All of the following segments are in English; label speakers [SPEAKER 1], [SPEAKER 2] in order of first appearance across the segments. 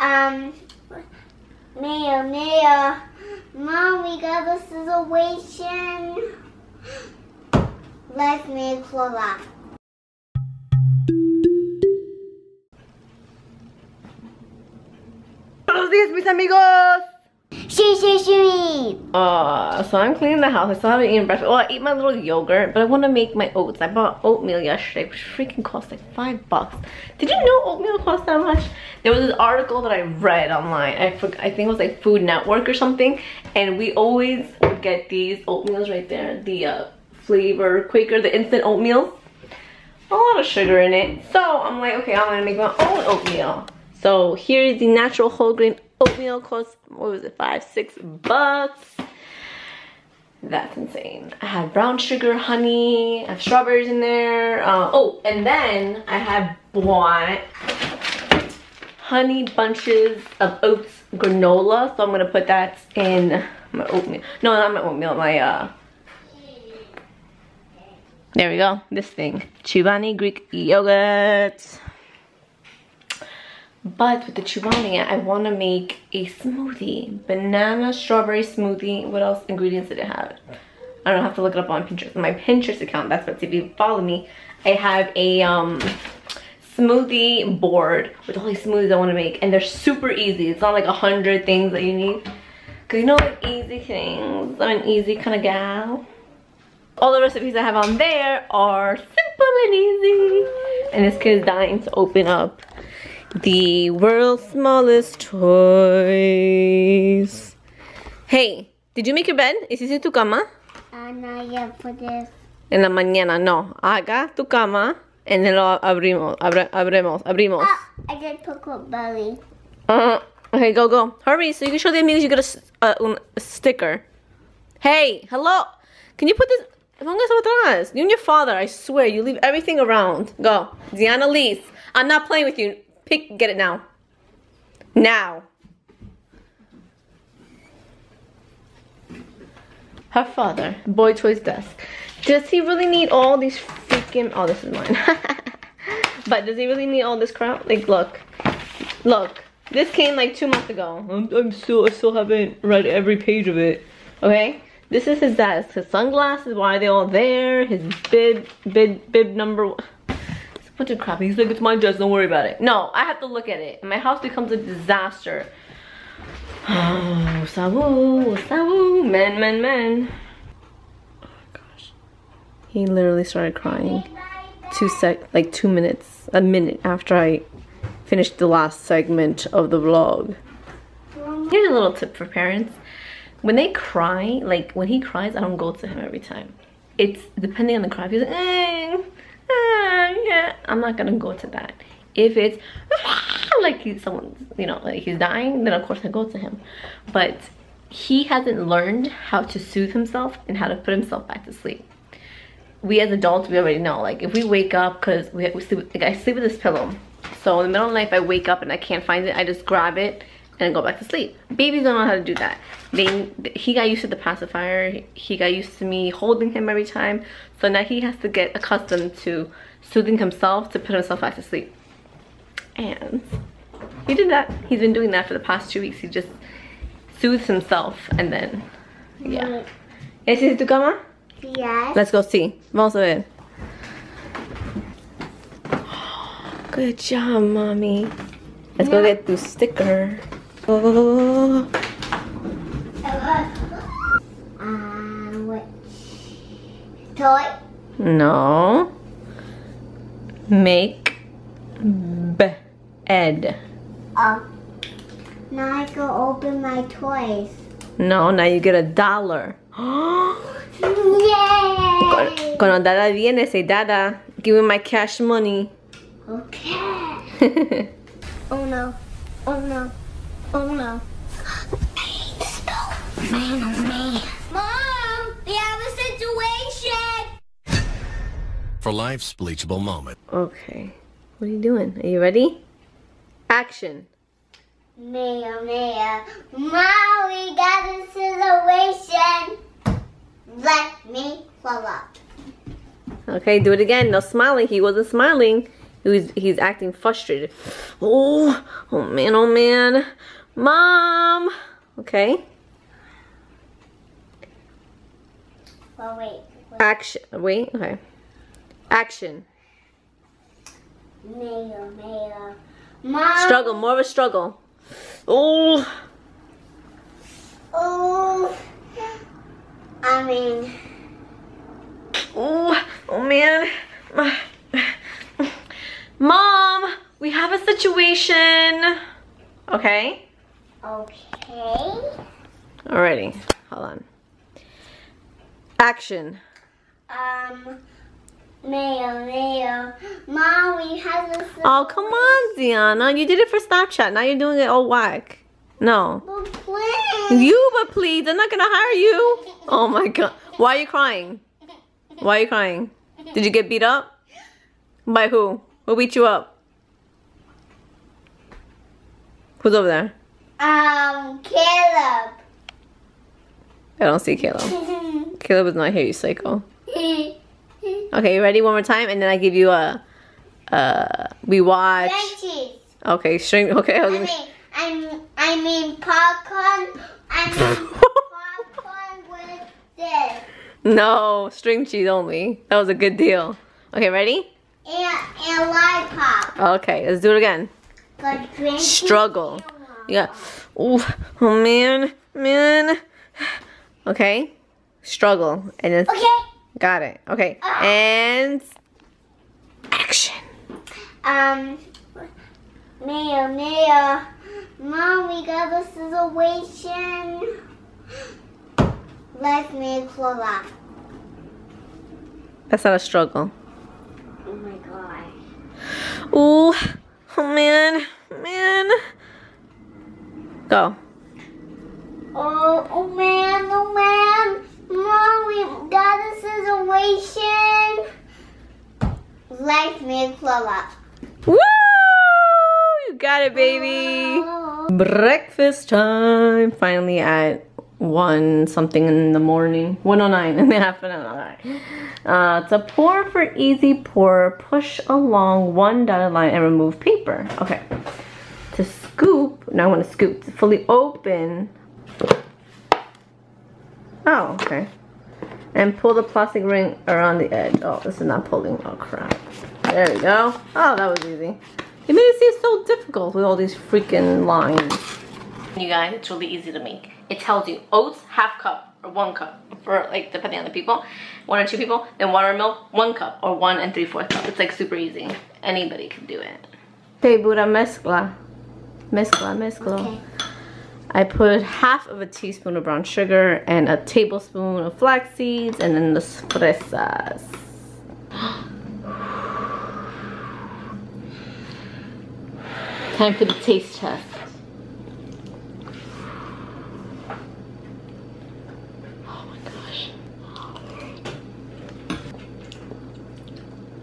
[SPEAKER 1] Um, Mia, Mia, Mom, we got a situation. Let me close up.
[SPEAKER 2] Buenos días, mis amigos!
[SPEAKER 1] She.
[SPEAKER 2] Uh, so I'm cleaning the house. I still haven't eaten breakfast. Well, I ate my little yogurt, but I want to make my oats. I bought oatmeal yesterday, which freaking cost like five bucks. Did you know oatmeal costs that much? There was this article that I read online. I forgot, I think it was like Food Network or something. And we always would get these oatmeals right there. The uh, flavor Quaker, the instant oatmeal. A lot of sugar in it. So I'm like, okay, I'm gonna make my own oatmeal. So here is the natural whole grain oatmeal cost what was it five six bucks? That's insane. I had brown sugar honey i have strawberries in there uh, oh and then i have bought honey bunches of oats granola so i'm gonna put that in my oatmeal no not my oatmeal my uh there we go this thing chobani greek yogurt but with the chobani, I want to make a smoothie. Banana strawberry smoothie. What else ingredients did it have? I don't have to look it up on Pinterest. My Pinterest account, that's what if you follow me, I have a um, smoothie board with all these smoothies I want to make. And they're super easy. It's not like a hundred things that you need. Cause you know like easy things. I'm an easy kind of gal. All the recipes I have on there are simple and easy. And this kid's dying to open up the world's smallest toys. Hey, did you make your bed? ¿Is this tu cama?
[SPEAKER 1] Uh, no, for this.
[SPEAKER 2] En la mañana, no. Haga tu cama and then lo abrimos, abre, abremos, abrimos.
[SPEAKER 1] Ah, I took a belly.
[SPEAKER 2] Uh, okay, go, go. Hurry, so you can show the amigos you got a, uh, a sticker. Hey, hello. Can you put this? Pongas atrás. You and your father, I swear, you leave everything around. Go. Diana Lise. I'm not playing with you. Pick, get it now. Now. Her father, boy toys desk. Does he really need all these freaking, oh, this is mine. but does he really need all this crap? Like, look, look. This came like two months ago. I'm, I'm still, I still haven't read every page of it. Okay? This is his desk. His sunglasses, why are they all there? His bib, bib, bib number one bunch of crap. He's like, it's my desk, don't worry about it. No, I have to look at it. My house becomes a disaster. Oh, sawu, sawu, men, men, men. Oh my gosh. He literally started crying two sec, like two minutes, a minute after I finished the last segment of the vlog. Here's a little tip for parents. When they cry, like when he cries, I don't go to him every time. It's depending on the cry. He's like, eh, I'm not gonna go to that. If it's like he's someone's, you know, like he's dying, then of course I go to him. But he hasn't learned how to soothe himself and how to put himself back to sleep. We as adults, we already know, like if we wake up, cause we, we sleep, like I sleep with this pillow. So in the middle of the night, if I wake up and I can't find it, I just grab it and go back to sleep. Babies don't know how to do that. They, he got used to the pacifier. He got used to me holding him every time. So now he has to get accustomed to soothing himself to put himself back to sleep. And he did that. He's been doing that for the past two weeks. He just soothes himself and then, yeah. ¿Ese es tu cama?
[SPEAKER 1] Yes.
[SPEAKER 2] Let's go see. Vamos a ver. Good job, mommy. Let's go get the sticker. Oh.
[SPEAKER 1] Uh, toy?
[SPEAKER 2] No. Make bed.
[SPEAKER 1] Oh. Now I can open my toys.
[SPEAKER 2] No, now you get a dollar.
[SPEAKER 1] Yay!
[SPEAKER 2] Cuando Dada viene, say Dada, give me my cash money.
[SPEAKER 1] Okay. oh no. Oh no. Oh no. I hate this stove. Man, oh man. Mom, we have a situation.
[SPEAKER 3] For life's bleachable moment.
[SPEAKER 2] okay. What are you doing? Are you ready? Action.
[SPEAKER 1] Mia, Mia. Mom, we got a situation. Let me follow up.
[SPEAKER 2] Okay, do it again. No smiling. He wasn't smiling. He's, he's acting frustrated. Oh, oh man, oh man. Mom! Okay.
[SPEAKER 1] Well, wait.
[SPEAKER 2] Action. Wait, okay. Action.
[SPEAKER 1] Mayo, mayo. Mom.
[SPEAKER 2] Struggle, more of a struggle. Oh,
[SPEAKER 1] Oh. I mean,
[SPEAKER 2] oh, oh man. Mom, we have a situation. Okay.
[SPEAKER 1] Okay.
[SPEAKER 2] Alrighty, hold on. Action.
[SPEAKER 1] Um, mayo, mayo. Mom, we have this.
[SPEAKER 2] Oh, come on, Diana. You did it for Snapchat. Now you're doing it all whack. No.
[SPEAKER 1] But please.
[SPEAKER 2] You, but please, they're not gonna hire you. Oh my god. Why are you crying? Why are you crying? Did you get beat up? By who? Who beat you up? Who's over there?
[SPEAKER 1] Um, Caleb.
[SPEAKER 2] I don't see Caleb. Caleb is not here, you psycho. Okay, you ready? One more time, and then I give you a, uh, we watch.
[SPEAKER 1] Benchies.
[SPEAKER 2] Okay, string. Okay,
[SPEAKER 1] I
[SPEAKER 2] I'll give
[SPEAKER 1] mean,
[SPEAKER 2] you-
[SPEAKER 1] I I mean popcorn. I mean popcorn with this
[SPEAKER 2] no string cheese only. That was a good deal. Okay, ready?
[SPEAKER 1] and and lollipop.
[SPEAKER 2] Okay, let's do it again.
[SPEAKER 1] But drink
[SPEAKER 2] Struggle. Yeah. Ooh, oh man, man. Okay. Struggle. And then
[SPEAKER 1] Okay.
[SPEAKER 2] got it. Okay. And action.
[SPEAKER 1] Um, Mayo, Mayo. Mom, we got a situation. Let me close up.
[SPEAKER 2] That's not a struggle.
[SPEAKER 1] Oh my god.
[SPEAKER 2] Ooh, oh man, man. Go.
[SPEAKER 1] Oh, oh man, oh man. Mom, we got a situation. Let me close up.
[SPEAKER 2] Woo! You got it, baby. Breakfast time. Finally at one something in the morning. 109 in the afternoon. Uh, to pour for easy pour, push along one dotted line and remove paper. Okay. Now I want to scoop. To fully open. Oh, okay. And pull the plastic ring around the edge. Oh, this is not pulling. Oh, crap. There we go. Oh, that was easy. It made it seem so difficult with all these freaking lines. You guys, it's really easy to make. It tells you oats, half cup or one cup for like depending on the people, one or two people. Then water milk, one cup or one and three fourths cup. It's like super easy. Anybody can do it. Okay, Buddha, mezcla. Mezcla, mezcla.
[SPEAKER 1] Okay.
[SPEAKER 2] I put half of a teaspoon of brown sugar and a tablespoon of flax seeds and then the fresas. Time for the taste test. Oh my gosh.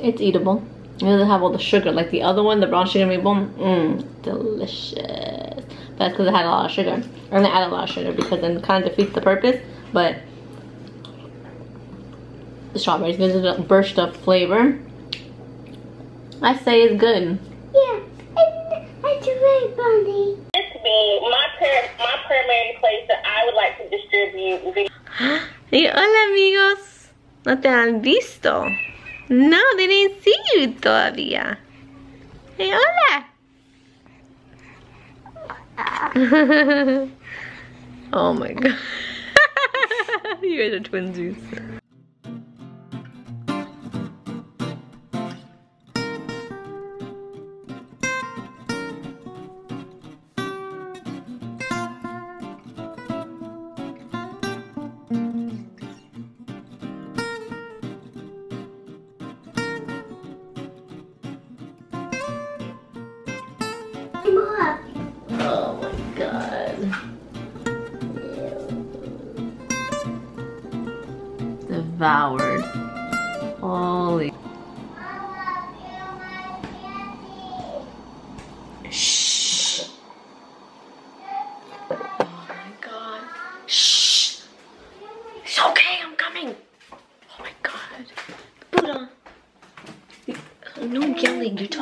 [SPEAKER 2] It's eatable. It doesn't have all the sugar like the other one, the brown sugar maple. Mmm, delicious. That's because it had a lot of sugar. And they add a lot of sugar because then it kind of defeats the purpose. But the strawberries gives it a burst of flavor. I say it's good.
[SPEAKER 1] Yeah, I, I do it, Bunny.
[SPEAKER 4] This be my par- my primary place that I would like to distribute video
[SPEAKER 2] Hey, hola amigos. No te han visto. No, they didn't see you todavía. Hey, hola. oh my god. you guys are twinsies.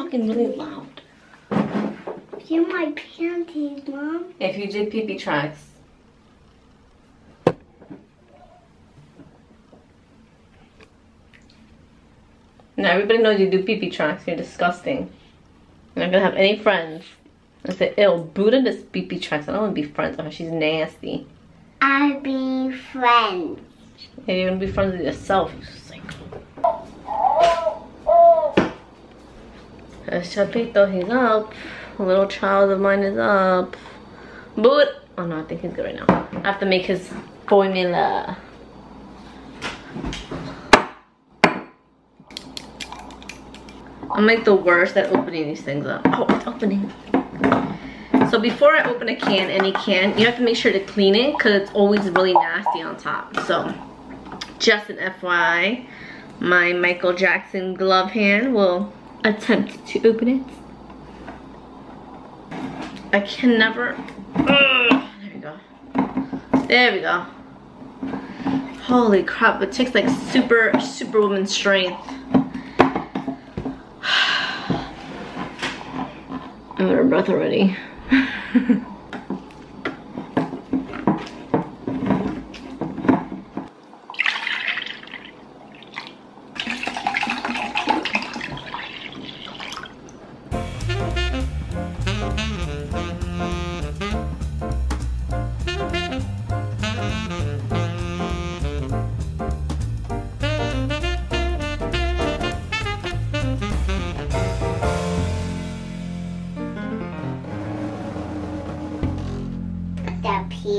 [SPEAKER 2] Talking. really loud.
[SPEAKER 1] You're my panties, Mom.
[SPEAKER 2] If you did pee pee tracks. Now everybody knows you do pee pee tracks. You're disgusting. You're not gonna have any friends. I said, ew, Buddha does pee pee tracks. I don't wanna be friends with her. She's nasty.
[SPEAKER 1] I'll be friends.
[SPEAKER 2] Yeah, you're gonna be friends with yourself. You psycho. There's Chapito, he's up. A little child of mine is up. But, oh no, I think he's good right now. I have to make his formula. I'm like the worst at opening these things up. Oh, it's opening. So before I open a can, any can, you have to make sure to clean it because it's always really nasty on top. So, just an FYI, my Michael Jackson glove hand will attempt to open it. I can never, Ugh. there we go. There we go. Holy crap, it takes like super, superwoman strength. I'm out of breath already.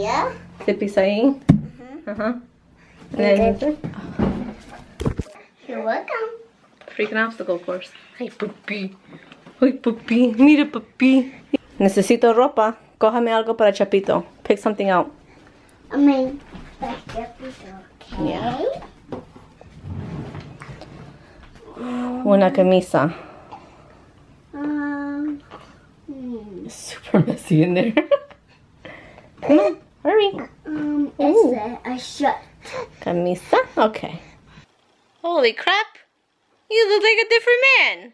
[SPEAKER 1] Up here.
[SPEAKER 2] Sippy saying? Uh-huh. And then
[SPEAKER 1] You're welcome.
[SPEAKER 2] freaking obstacle course. Hey Ay, papi. Ay, papi. Mira, papi. Necesito ropa. Cójame algo para Chapito. Pick something out.
[SPEAKER 1] I mean, back up is okay.
[SPEAKER 2] Yeah. Una camisa.
[SPEAKER 1] Um, hmm.
[SPEAKER 2] Super messy in there. Come on, hurry.
[SPEAKER 1] um, it's a, a shirt.
[SPEAKER 2] Camisa? Okay. Holy crap! You look like a different man.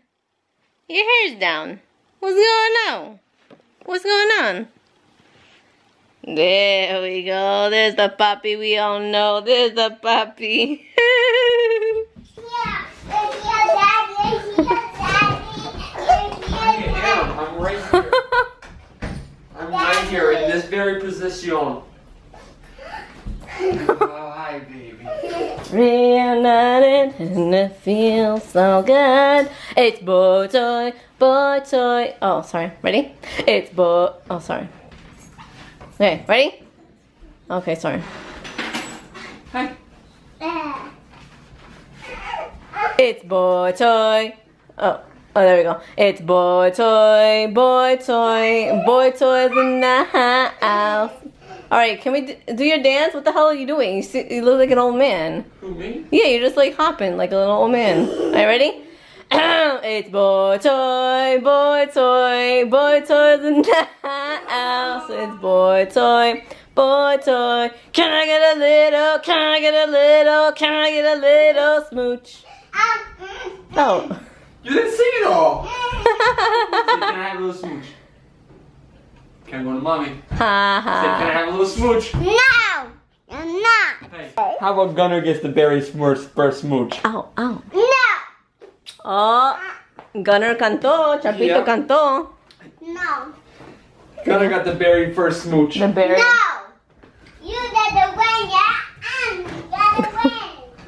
[SPEAKER 2] Your hair's down. What's going on? What's going on? There we go. There's the puppy we all know. There's the puppy.
[SPEAKER 5] here in this very position. Oh, hi, baby.
[SPEAKER 2] Reunited and it feels so good. It's boy toy, boy toy. Oh, sorry. Ready? It's boy. Oh, sorry. Okay, ready? Okay, sorry.
[SPEAKER 5] Hi.
[SPEAKER 2] It's boy toy. Oh, oh, there we go. It's boy toy, boy toy, boy toys in the house. All right, can we do your dance? What the hell are you doing? You, see, you look like an old man.
[SPEAKER 5] Who, me?
[SPEAKER 2] Yeah, you're just like hopping like a little old man. Are you ready? it's boy toy, boy toy, boy toys in the house. It's boy toy, boy toy. Can I get a little? Can I get a little? Can I get a little smooch?
[SPEAKER 1] Um,
[SPEAKER 2] Oh.
[SPEAKER 5] You didn't sing it all. Can I have a little smooch? Can I go to mommy?
[SPEAKER 2] Ha
[SPEAKER 5] Say, can I have a little smooch?
[SPEAKER 1] no, you're not.
[SPEAKER 5] Hey. How about Gunner gets the berry first, first smooch?
[SPEAKER 2] Ow, ow.
[SPEAKER 1] No,
[SPEAKER 2] Oh. Gunner cantó, Chapito
[SPEAKER 5] Yeah.
[SPEAKER 2] cantó.
[SPEAKER 1] no,
[SPEAKER 5] Gunner got the berry first smooch.
[SPEAKER 2] The berry.
[SPEAKER 1] no. You got the win, yeah? And you got the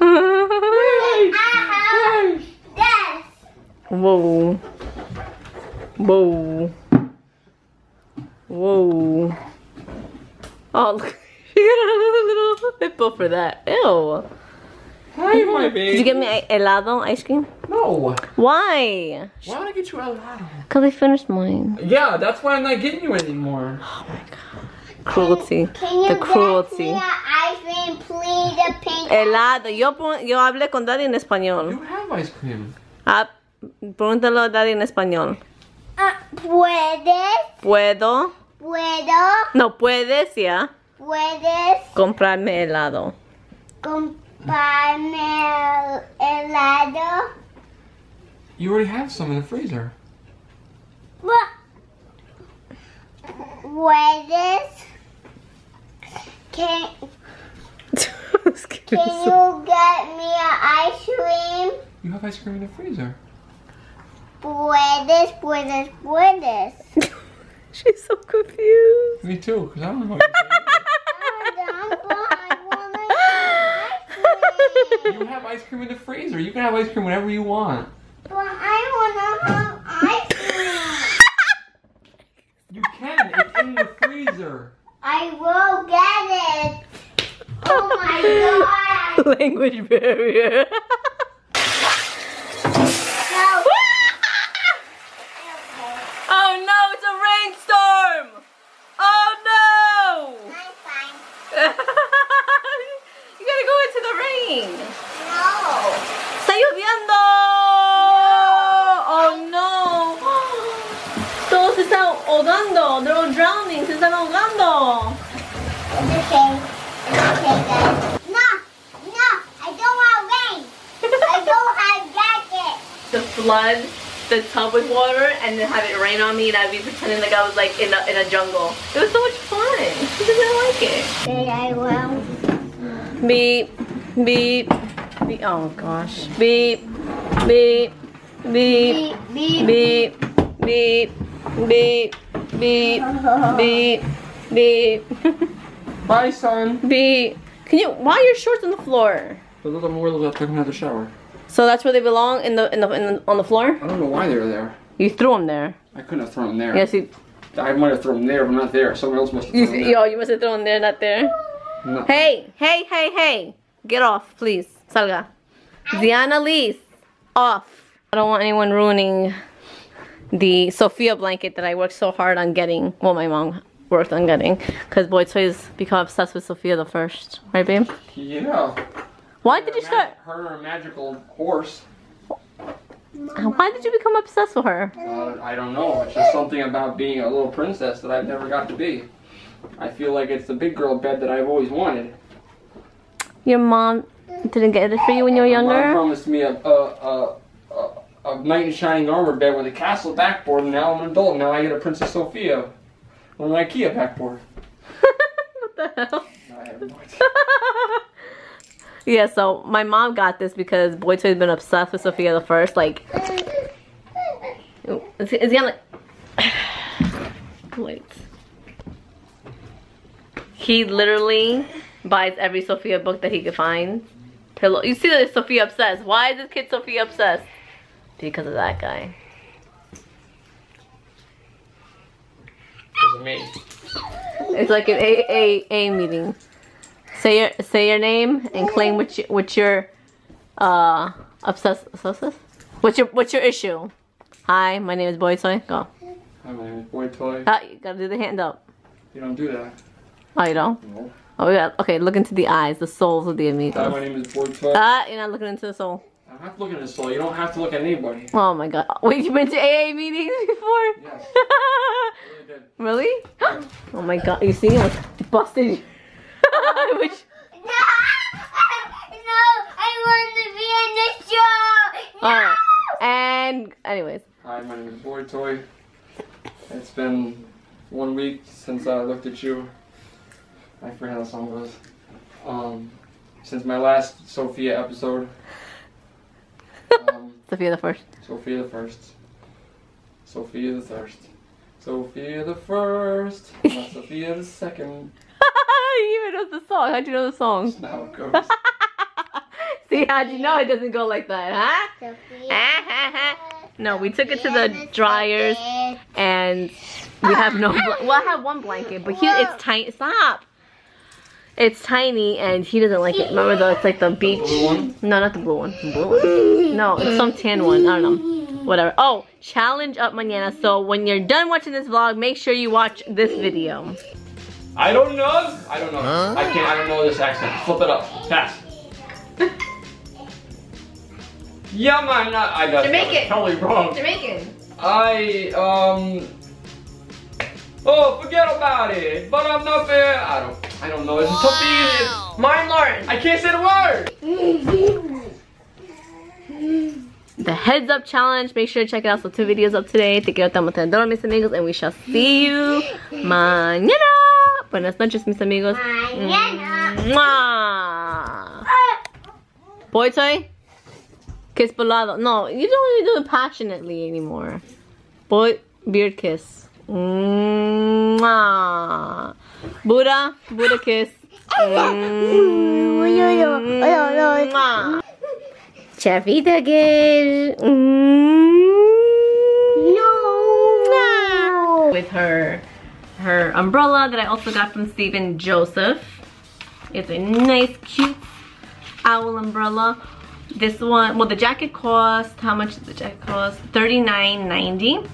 [SPEAKER 1] win. I have this.
[SPEAKER 2] Whoa. Whoa. Whoa. Oh, look. She got a little hippo for that. Ew.
[SPEAKER 5] Hi, my baby.
[SPEAKER 2] Did you get me a- helado ice cream?
[SPEAKER 5] No.
[SPEAKER 2] Why?
[SPEAKER 5] Why would I get you helado?
[SPEAKER 2] Because I finished mine.
[SPEAKER 5] Yeah, that's why I'm not getting you anymore. Oh my god.
[SPEAKER 2] Cruelty.
[SPEAKER 1] Can you
[SPEAKER 2] The cruelty.
[SPEAKER 1] an ice cream, please? The pink.
[SPEAKER 2] Helado. Yo, pon- yo hablé con Daddy en español.
[SPEAKER 5] You
[SPEAKER 2] español.
[SPEAKER 5] have ice cream.
[SPEAKER 2] Ah, pregúntalo a Daddy en español.
[SPEAKER 1] Ah, ¿Puedes?
[SPEAKER 2] ¿Puedo?
[SPEAKER 1] ¿Puedo?
[SPEAKER 2] No puedes, ya.
[SPEAKER 1] ¿Puedes
[SPEAKER 2] Comprarme helado.
[SPEAKER 1] comprarme el helado?
[SPEAKER 5] You already have some in the freezer.
[SPEAKER 1] What? Is? Can Can you get me an ice cream?
[SPEAKER 5] You have ice cream in the freezer.
[SPEAKER 1] Puedes, puedes, puedes.
[SPEAKER 2] She's so confused.
[SPEAKER 5] Me too, because I don't know what
[SPEAKER 1] I
[SPEAKER 5] You have ice cream in the freezer. You can have ice cream whenever you want.
[SPEAKER 1] But I wanna have ice cream.
[SPEAKER 5] You can. It's in the freezer.
[SPEAKER 1] I will get it. Oh my god.
[SPEAKER 2] Language barrier.
[SPEAKER 1] No.
[SPEAKER 2] oh no, it's a rainstorm! Oh no!
[SPEAKER 1] I'm fine.
[SPEAKER 2] you gotta go into the rain.
[SPEAKER 1] No.
[SPEAKER 2] ¡Está lloviendo! Oh no! Todos se están ahogando. They're all drowning. Se están ahogando.
[SPEAKER 1] It's okay. It's okay, guys. No. No. I don't want rain. I don't have jacket.
[SPEAKER 2] To flood the tub with water and then have it rain on me and I'd be pretending like I was like in a, in a jungle. It was so much fun. She doesn't like it.
[SPEAKER 1] Did I will?
[SPEAKER 2] Beep, beep, beep. Oh gosh. Beep, beep, beep,
[SPEAKER 1] Beep, beep.
[SPEAKER 2] beep, beep, beep, beep, beep, beep,
[SPEAKER 5] Bye, son.
[SPEAKER 2] beep. Can you? Why are your shorts on the floor?
[SPEAKER 5] But look, I'm worried about taking another shower.
[SPEAKER 2] So that's where they belong in the in the, in the on the floor.
[SPEAKER 5] I don't know why they're there.
[SPEAKER 2] You threw them there.
[SPEAKER 5] I couldn't have thrown them there.
[SPEAKER 2] Yes, you.
[SPEAKER 5] I might have thrown them there, but not there. Someone else must have
[SPEAKER 2] You,
[SPEAKER 5] thrown them
[SPEAKER 2] yo, you must have thrown them there, not there.
[SPEAKER 5] there. No.
[SPEAKER 2] Hey, hey, hey, hey! Get off, please. Salga. Diana Liz, off. I don't want anyone ruining the Sofia blanket that I worked so hard on getting. Well, my mom worked on getting, because Boy Toys become obsessed with Sofia the first, right, babe?
[SPEAKER 5] Yeah.
[SPEAKER 2] Why did you start?
[SPEAKER 5] Her a magical horse.
[SPEAKER 2] Why did you become obsessed with her?
[SPEAKER 5] Uh, I don't know. It's just something about being a little princess that I've never got to be. I feel like it's the big girl bed that I've always wanted.
[SPEAKER 2] Your mom didn't get it for you when you were
[SPEAKER 5] My Mom promised me a, a, a, a, a knight in shining armor bed with a castle backboard, and now I'm an adult. Now I get a Princess Sofia on an IKEA backboard.
[SPEAKER 2] what the hell?
[SPEAKER 5] I have no idea.
[SPEAKER 2] Yeah, so my mom got this because Boy Toy's been obsessed with Sofia the first. Like, is he, is he on like? Wait. He literally buys every Sofia book that he could find. Pillow. you see that Sofia obsessed. Why is this kid Sofia obsessed? Because of that guy.
[SPEAKER 5] Because of me.
[SPEAKER 2] It's like an AAA meeting. Say your say your name and claim what you, what your uh obsessed obsessed. What's your what's your issue? Hi, my name is Boy Toy. Go.
[SPEAKER 5] Hi, my name is Boy Toy.
[SPEAKER 2] Ah, you gotta do the hand up.
[SPEAKER 5] You don't do that.
[SPEAKER 2] Oh, you don't?
[SPEAKER 5] No.
[SPEAKER 2] Oh, yeah. Okay, look into the eyes, the souls of the
[SPEAKER 5] Hi, my name is Boy Toy.
[SPEAKER 2] Ah, you're not looking into the soul.
[SPEAKER 5] I don't have to look at his soul. You don't have to look at anybody.
[SPEAKER 2] Oh my god. Wait, you've been to AA meetings before?
[SPEAKER 5] Yes. I really did.
[SPEAKER 2] Oh my god, you see? I busted. Which,
[SPEAKER 1] No. no. I want to be in the show. No.
[SPEAKER 2] Alright. and anyways.
[SPEAKER 5] Hi, my name is Boy Toy. It's been one week since I looked at you. I forget how the song goes. Um, since my last Sofia episode. Um,
[SPEAKER 2] Sofia the first.
[SPEAKER 5] Sofia the first. Sofia the thirst. Sofia the first. Not Sofia the second.
[SPEAKER 2] you even know the song. How'd you know the song?
[SPEAKER 5] That's how it goes.
[SPEAKER 2] See, how'd you know it doesn't go like that, huh?
[SPEAKER 1] Sofia.
[SPEAKER 2] No, we took it to the dryers and we have no. Bl- well, I have one blanket, but he it's tiny. Stop. It's tiny and he doesn't like it. Remember the it's like the beach.
[SPEAKER 5] blue one?
[SPEAKER 2] No, not the blue one. The blue one. No, it's some tan one. I don't know. Whatever. Oh, challenge up mañana. So when you're done watching this vlog, make sure you watch this video.
[SPEAKER 5] I don't know. I don't know. I can't. I don't know this accent. Flip it up. Pass. yeah, man. Not, I got
[SPEAKER 2] Jamaican.
[SPEAKER 5] Totally wrong.
[SPEAKER 2] Jamaican.
[SPEAKER 5] I um. Oh, forget about it. But I'm not there. I don't. I don't know. It's a tough thing.
[SPEAKER 2] Martin Lawrence.
[SPEAKER 5] I can't say the word.
[SPEAKER 2] the heads up challenge. Make sure to check it out. So two videos up today. Te quiero tanto, te adoro, mis amigos. And we shall see you mañana. Buenas noches, mis amigos.
[SPEAKER 1] Mañana.
[SPEAKER 2] Mwah. Boy toy? Kiss pelado. No, you don't really do it passionately anymore. Boy, beard kiss. Mwah. Buddha, Buddha kiss. Chavita kiss. No. With her her umbrella that I also got from Stephen Joseph. It's a nice, cute owl umbrella. This one, well the jacket cost, how much did the jacket cost? $39.90.